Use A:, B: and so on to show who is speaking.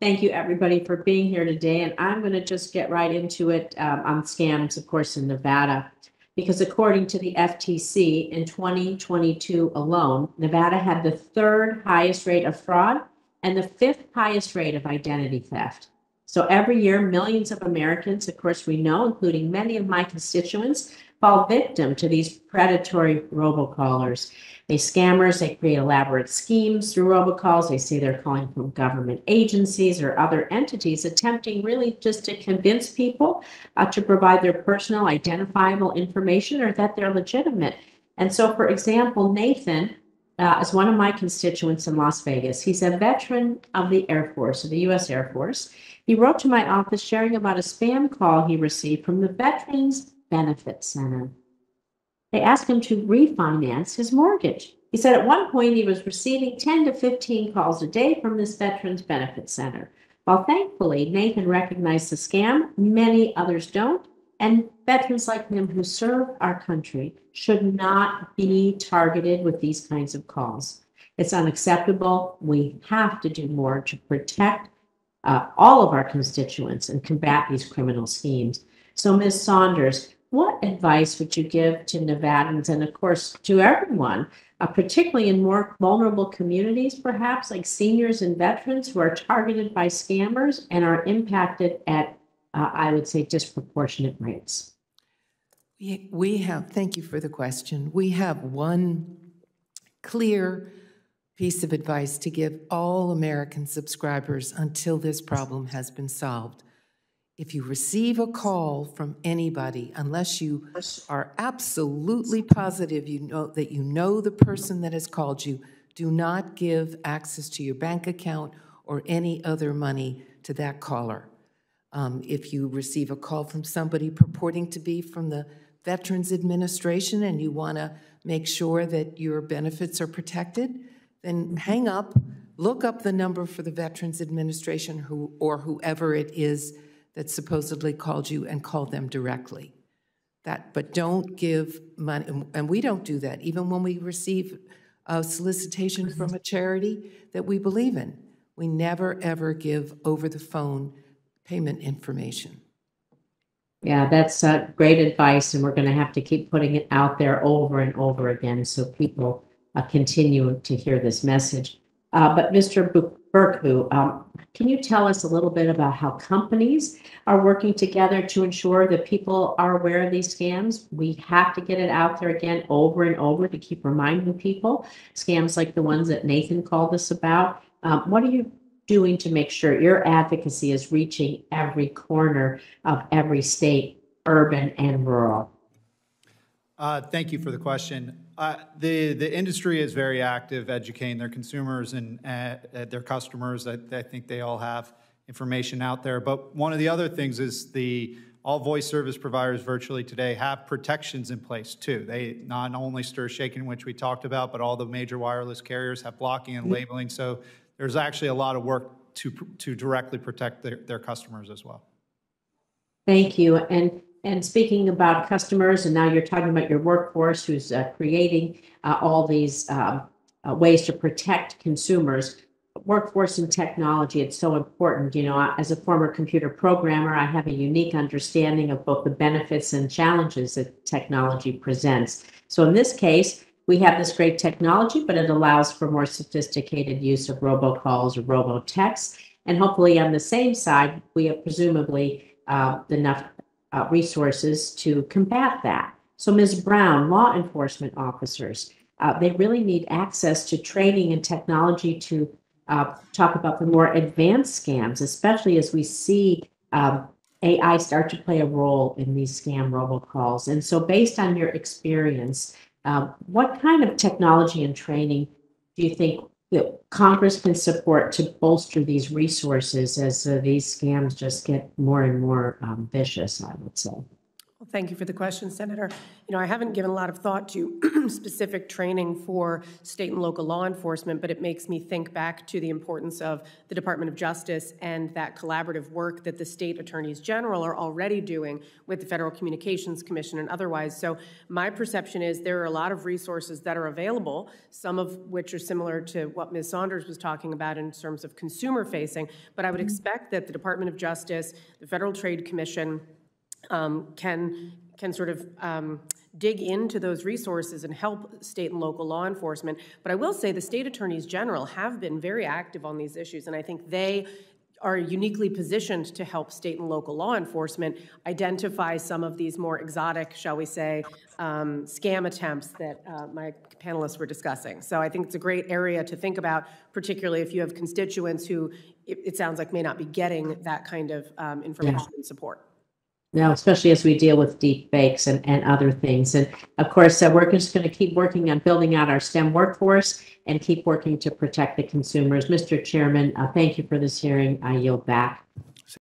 A: Thank you, everybody, for being here today. And I'm going to just get right into it um, on scams, of course, in Nevada. Because according to the FTC, in 2022 alone, Nevada had the third highest rate of fraud and the fifth highest rate of identity theft. So every year, millions of Americans, of course, we know, including many of my constituents, fall victim to these predatory robocallers. They scammers, they create elaborate schemes through robocalls. They say they're calling from government agencies or other entities, attempting really just to convince people uh, to provide their personal identifiable information or that they're legitimate. And so, for example, Nathan uh, is one of my constituents in Las Vegas. He's a veteran of the Air Force, of the U.S. Air Force. He wrote to my office sharing about a spam call he received from the Veterans Benefit Center. They asked him to refinance his mortgage. He said at one point he was receiving 10 to 15 calls a day from this Veterans Benefit Center. While thankfully Nathan recognized the scam, many others don't. And veterans like him who serve our country should not be targeted with these kinds of calls. It's unacceptable. We have to do more to protect uh, all of our constituents and combat these criminal schemes. So, Ms. Saunders, what advice would you give to Nevadans and, of course, to everyone, uh, particularly in more vulnerable communities, perhaps like seniors and veterans who are targeted by scammers and are impacted at, uh, I would say, disproportionate rates?
B: We, have, thank you for the question. We have one clear piece of advice to give all American subscribers until this problem has been solved. If you receive a call from anybody, unless you are absolutely positive you know that you know the person that has called you, do not give access to your bank account or any other money to that caller. Um, if you receive a call from somebody purporting to be from the Veterans Administration and you want to make sure that your benefits are protected, then hang up, look up the number for the Veterans Administration who, or whoever it is that supposedly called you and call them directly. That, but don't give money, and we don't do that, even when we receive a solicitation from a charity that we believe in. We never, ever give over the phone payment information.
A: Yeah, that's uh, great advice, and we're going to have to keep putting it out there over and over again so people uh, continue to hear this message. Uh, but Mr. Bercu, um, can you tell us a little bit about how companies are working together to ensure that people are aware of these scams? We have to get it out there again over and over to keep reminding people scams like the ones that Nathan called us about. Um, what are you doing to make sure your advocacy is reaching every corner of every state, urban and rural?
C: Uh, thank you for the question. Uh, the the industry is very active, educating their consumers and uh, their customers. I, I, think they all have information out there. But one of the other things is the all voice service providers virtually today have protections in place too. They not only STIR/SHAKEN, which we talked about, but all the major wireless carriers have blocking and labeling. So there's actually a lot of work to to directly protect their, their customers as well.
A: Thank you. And and speaking about customers, and now you're talking about your workforce who's uh, creating uh, all these um, uh, ways to protect consumers. Workforce and technology, it's so important. You know, as a former computer programmer, I have a unique understanding of both the benefits and challenges that technology presents. So in this case, we have this great technology, but it allows for more sophisticated use of robocalls or robotexts. And hopefully, on the same side, we have presumably uh, enough uh, resources to combat that. So, Ms. Brown, law enforcement officers, uh, they really need access to training and technology to uh, talk about the more advanced scams, especially as we see um, AI start to play a role in these scam robocalls. And so, based on your experience, um, what kind of technology and training do you think that Congress can support to bolster these resources as uh, these scams just get more and more um, vicious, I would say.
D: Thank you for the question, Senator. You know, I haven't given a lot of thought to specific training for state and local law enforcement, but it makes me think back to the importance of the Department of Justice and that collaborative work that the state attorneys general are already doing with the Federal Communications Commission and otherwise. So my perception is there are a lot of resources that are available, some of which are similar to what Ms. Saunders was talking about in terms of consumer facing, but I would mm-hmm. expect that the Department of Justice, the Federal Trade Commission, um, can, can sort of um, dig into those resources and help state and local law enforcement. But I will say the state attorneys general have been very active on these issues, and I think they are uniquely positioned to help state and local law enforcement identify some of these more exotic, shall we say, um, scam attempts that uh, my panelists were discussing. So I think it's a great area to think about, particularly if you have constituents who it, it sounds like may not be getting that kind of um, information and support.
A: No, especially as we deal with deep fakes and, and other things. And of course, uh, we're just going to keep working on building out our STEM workforce and keep working to protect the consumers. Mr. Chairman, uh, thank you for this hearing. I yield back.